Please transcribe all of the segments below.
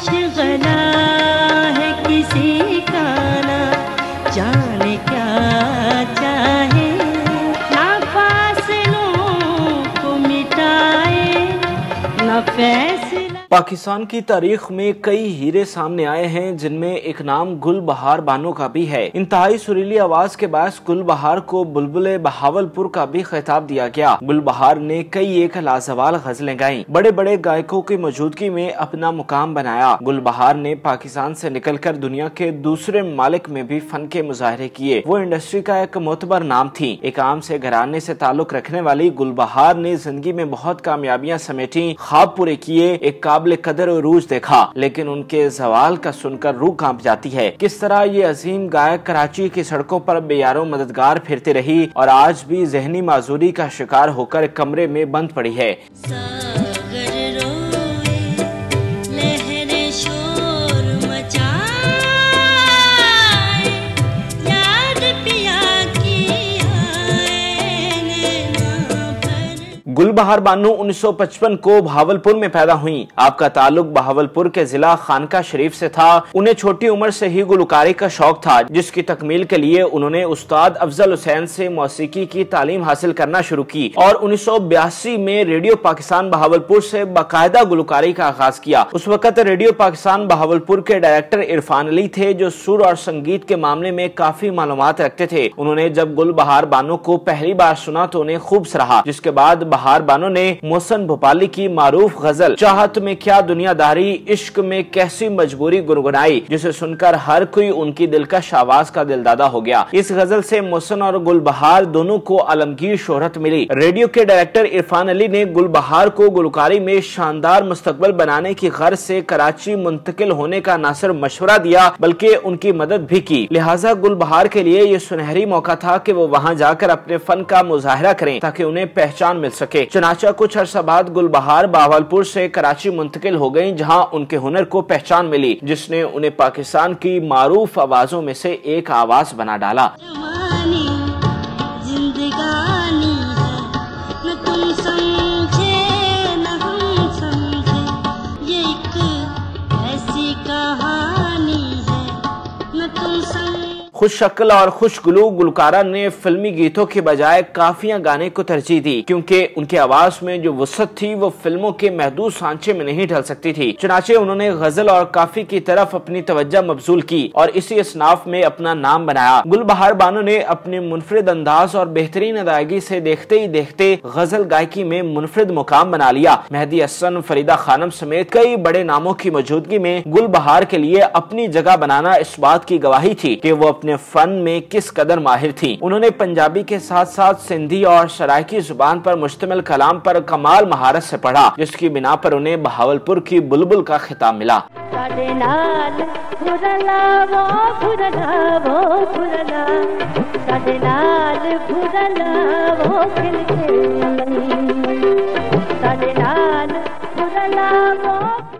मशगला है किसी का ना। जाने पाकिस्तान की तारीख में कई हीरे सामने आए हैं, जिनमें एक नाम गुल बहार बानो का भी है। इंतहाई सुरीली आवाज़ के बायस गुल बहार को बुलबुल बहावलपुर का भी खिताब दिया गया। गुल बहार ने कई एक लाजवाल गजलें गाई। बड़े बड़े गायकों की मौजूदगी में अपना मुकाम बनाया। गुल बहार ने पाकिस्तान से निकलकर दुनिया के दूसरे मालिक में भी फन के मुजाहरे किए। वो इंडस्ट्री का एक मोतबर नाम थी। एक आम से घराने से ताल्लुक रखने वाली गुलबहार ने ज़िंदगी में बहुत कामयाबियाँ समेटी, ख्वाब पूरे किए। एक काबिल कदर रूज देखा, लेकिन उनके सवाल का सुनकर रूह काँप जाती है। किस तरह ये अजीम गायक कराची की सड़कों पर बेयारों मददगार फिरती रही और आज भी जहनी माजूरी का शिकार होकर कमरे में बंद पड़ी है। गुलबहार बानो 1955 को भावलपुर में पैदा हुई। आपका ताल्लुक बहावलपुर के जिला खानका शरीफ से था। उन्हें छोटी उम्र से ही गुलकारी का शौक था, जिसकी तकमील के लिए उन्होंने उस्ताद अफजल हुसैन से मौसीकी की तालीम हासिल करना शुरू की और 1982 में रेडियो पाकिस्तान बहावलपुर से बाकायदा गुलकारी का आगाज़ किया। उस वक्त रेडियो पाकिस्तान बहावलपुर के डायरेक्टर इरफान अली थे, जो सुर और संगीत के मामले में काफ़ी मालूम रखते थे। उन्होंने जब गुलबहार बानो को पहली बार सुना तो उन्हें खूब सराहा, जिसके बाद बहार बानो ने मोहसन भोपाली की मारूफ गज़ल, चाहत में क्या दुनियादारी, इश्क में कैसी मजबूरी गुनगुनाई, जिसे सुनकर हर कोई उनकी दिलकश आवाज़ का दिलदादा हो गया। इस गज़ल से मोहसन और गुलबहार दोनों को आलमगीर शोहरत मिली। रेडियो के डायरेक्टर इरफान अली ने गुलबहार को गुलकारी में शानदार मुस्तकबल बनाने की गर्ज से कराची मुंतकिल होने का न सिर्फ़ मशवरा दिया, बल्कि उनकी मदद भी की। लिहाजा गुलबहार के लिए ये सुनहरी मौका था कि वो वहाँ जाकर अपने फन का मुजाहरा करें, ताकि उन्हें पहचान मिल सके। चनाचा कुछ अरसा बाद गुलबहार बावलपुर से कराची मुंतकिल हो गई जहाँ उनके हुनर को पहचान मिली, जिसने उन्हें पाकिस्तान की मारूफ आवाजों में से एक आवाज़ बना डाला। खुश शक्ल और खुश गुलू गुलकारा ने फिल्मी गीतों के बजाय काफियाँ गाने को तरजीह दी, क्योंकि उनके आवाज़ में जो वसत थी, वो फ़िल्मों के महदूद सांचे में नहीं ढल सकती थी। चुनाचे उन्होंने गज़ल और काफ़ी की तरफ़ अपनी तवज्जो मबजूल की और इसी इसनाफ में अपना नाम बनाया। गुलबहार बानो ने अपने मुनफरद अंदाज और बेहतरीन अदायगी से देखते ही देखते गज़ल गायकी में मुनफरद मुकाम बना लिया। मेहदी हसन, फरीदा खानम समेत कई बड़े नामों की मौजूदगी में गुलबहार के लिए अपनी जगह बनाना इस बात की गवाही थी कि वो अपने अपने फन में किस कदर माहिर थी। उन्होंने पंजाबी के साथ साथ सिंधी और शराकी ज़ुबान पर मुश्तमिल कलाम पर कमाल महारत से पढ़ा, जिसकी बिना पर उन्हें बहावलपुर की बुलबुल का खिताब मिला। साढ़े नाल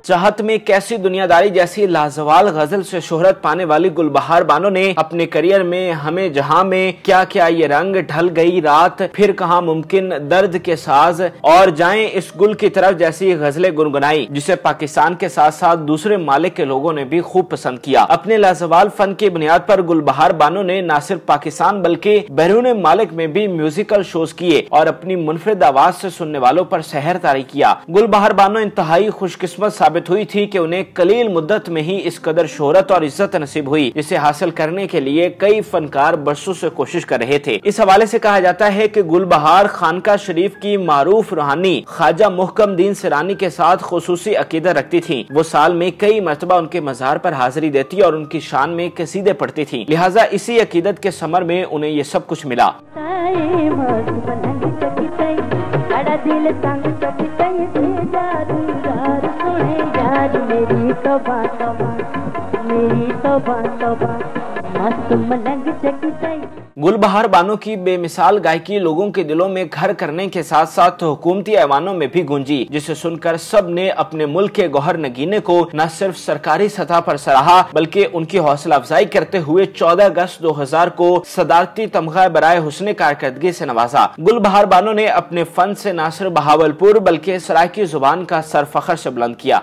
चाहत में कैसी दुनियादारी जैसी लाजवाल गज़ल से शोहरत पाने वाली गुलबहार बानो ने अपने करियर में, हमें जहाँ में क्या क्या ये रंग ढल गई रात, फिर कहा मुमकिन दर्द के साज, और जाए इस गुल की तरफ़ जैसी गजलें गुनगुनाई, जिसे पाकिस्तान के साथ साथ दूसरे मालिक के लोगों ने भी खूब पसंद किया। अपने लाजवाल फन की बुनियाद पर गुलबहार बानो ने न सिर्फ़ पाकिस्तान, बल्कि बैरून मालिक में भी म्यूजिकल शोज़ किए, और अपनी मुनफरद आवाज़ ऐसी सुनने वालों पर सहर तारी किया। गुलबहार बानो इंतहाई खुशकिस्मत साबित हुई थी कि उन्हें कलील मुद्दत में ही इस कदर शोहरत और इज़्ज़त नसीब हुई, जिसे हासिल करने के लिए कई फनकार बरसों से कोशिश कर रहे थे। इस हवाले से कहा जाता है कि गुलबहार खानका शरीफ की मारूफ रूहानी ख्वाजा मुहकम दीन सिरानी के साथ खसूसी अकीदा रखती थी। वो साल में कई मरतबा उनके मजार पर हाजिरी देती और उनकी शान में कसीदे पढ़ती थी। लिहाजा इसी अकीदत के समर में उन्हें ये सब कुछ मिला। दिल तौबा मेरी गुलबहार बानो की बेमिसाल गायकी लोगों के दिलों में घर करने के साथ साथ हुकूमती ऐवानों में भी गूंजी, जिसे सुनकर सबने अपने मुल्क के गौहर नगीने को न सिर्फ़ सरकारी सतह पर सराहा, बल्कि उनकी हौसला अफजाई करते हुए 14 अगस्त 2000 को सदारती तमगा बराए हुसन कारकर्दगी से नवाजा। गुलबहार बानो ने अपने फन से न सिर्फ़ बहावलपुर, बल्कि सराकी ज़ुबान का सर फखर से बुलंद किया।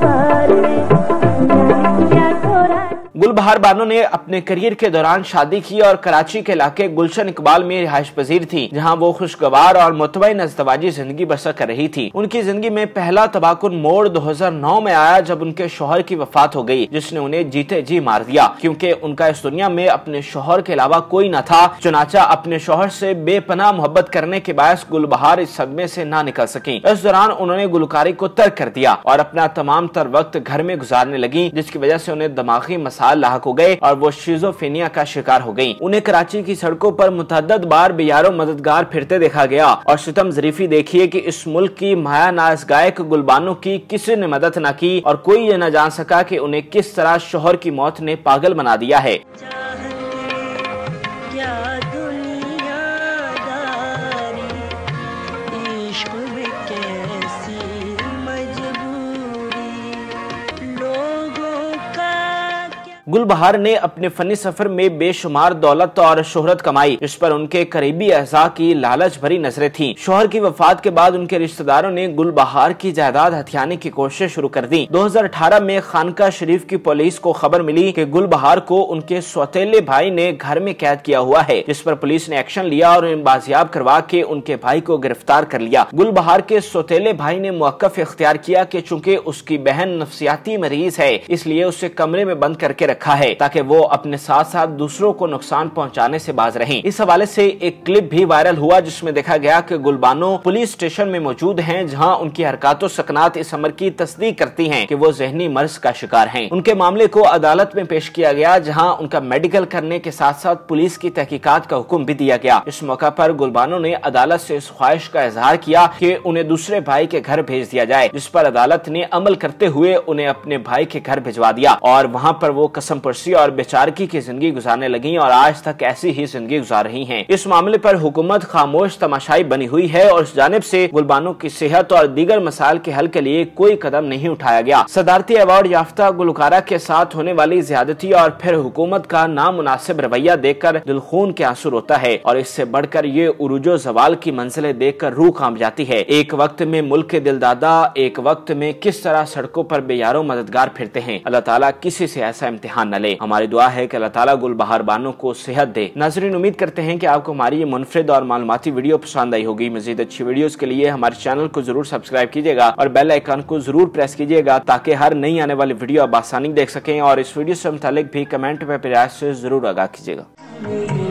गुलबहार बानो ने अपने करियर के दौरान शादी की और कराची के इलाके गुलशन इकबाल में रिहायश पजीर थी, जहाँ वो खुशगवार और मुतबिन अजतवाजी ज़िंदगी बसर कर रही थी। उनकी ज़िंदगी में पहला तबाकुन मोड़ 2009 में आया, जब उनके शोहर की वफात हो गई, जिसने उन्हें जीते जी मार दिया। क्योंकि उनका इस दुनिया में अपने शोहर के अलावा कोई न था, चुनाचा अपने शोहर से बेपनाह मोहब्बत करने के बायस गुलबहार इस सदमे से ना निकल सकी। इस दौरान उन्होंने गुलकारी को तर्क कर दिया और अपना तमाम तर वक्त घर में गुजारने लगी, जिसकी वजह से उन्हें दिमागी मसाल साल लाक हो गए और वो शिजोफेनिया का शिकार हो गई उन्हें कराची की सड़कों आरोप मुतद बार बिहारों मददगार फिरते देखा गया और सितम जरीफी देखिए की इस मुल्क की माया नाज गायक गुलबानों की किसी ने मदद न की और कोई ये न जान सका की उन्हें किस तरह शोहर की मौत ने पागल बना दिया है। गुलबहार ने अपने फनी सफ़र में बेशुमार दौलत और शोहरत कमाई इस पर उनके करीबी अजा की लालच भरी नज़रें थी। शोहर की वफात के बाद उनके रिश्तेदारों ने गुलबहार की जायदाद हथियाने की कोशिश शुरू कर दी। 2018 में खानका शरीफ की पुलिस को खबर मिली कि गुलबहार को उनके सौतेले भाई ने घर में कैद किया हुआ है, जिस पर पुलिस ने एक्शन लिया और बाजियाब करवा के उनके भाई को गिरफ़्तार कर लिया। गुलबहार के सौतेले भाई ने मौकफ इख्तियार किया की चूँकि उसकी बहन नफसियाती मरीज़ है, इसलिए उसे कमरे में बंद करके रखा है ताकि वो अपने साथ साथ दूसरों को नुकसान पहुँचाने से बाज रहें। इस हवाले से एक क्लिप भी वायरल हुआ जिसमें देखा गया कि गुलबानो पुलिस स्टेशन में मौजूद हैं, जहाँ उनकी हरकतों सकनात इस अमर की तस्दीक करती हैं कि वो जहनी मर्ज का शिकार हैं। उनके मामले को अदालत में पेश किया गया, जहाँ उनका मेडिकल करने के साथ साथ पुलिस की तहकीकात का हुक्म भी दिया गया। इस मौका पर गुलबानो ने अदालत से इस ख्वाहिश का इजहार किया कि उन्हें दूसरे भाई के घर भेज दिया जाए, जिस पर अदालत ने अमल करते हुए उन्हें अपने भाई के घर भिजवा दिया और वहाँ पर वो कसम पुरसी और बेचारकी की ज़िंदगी गुजारने लगी और आज तक ऐसी ही ज़िंदगी गुजार रही हैं। इस मामले पर हुकूमत खामोश तमाशाई बनी हुई है और इस जानब से गुलबानों की सेहत और दीगर मसाल के हल के लिए कोई कदम नहीं उठाया गया। सदारती अवार्ड याफ्ता गुलकारा के साथ होने वाली ज्यादती और फिर हुकूमत का नामुनासिब रवैया देख देखकर दिलखून के आँसू होता है और इससे बढ़कर ये उरूजो जवाल की मंजिलें देख कर रूह काम जाती है। एक वक्त में मुल्क के दिलदादा, एक वक्त में किस तरह सड़कों पर बेयारों मददगार फिरते हैं। अल्लाह ताला किसी से ऐसा इम्तिहान न ले। हमारी दुआ है की अल्लाह ताला गुल बहार बानों को सेहत दे। नाजरीन, उम्मीद करते हैं की आपको हमारी ये मुनफरद और मालूमती वीडियो पसंद आई होगी। मजीद अच्छी वीडियो के लिए हमारे चैनल को ज़रूर सब्सक्राइब कीजिएगा और बेल आइकन को ज़रूर प्रेस कीजिएगा ताकि हर नई आने वाली वीडियो आप आसानी देख सकें और इस वीडियो से मुतालिक भी कमेंट में प्रयास से ज़रूर आगा कीजिएगा।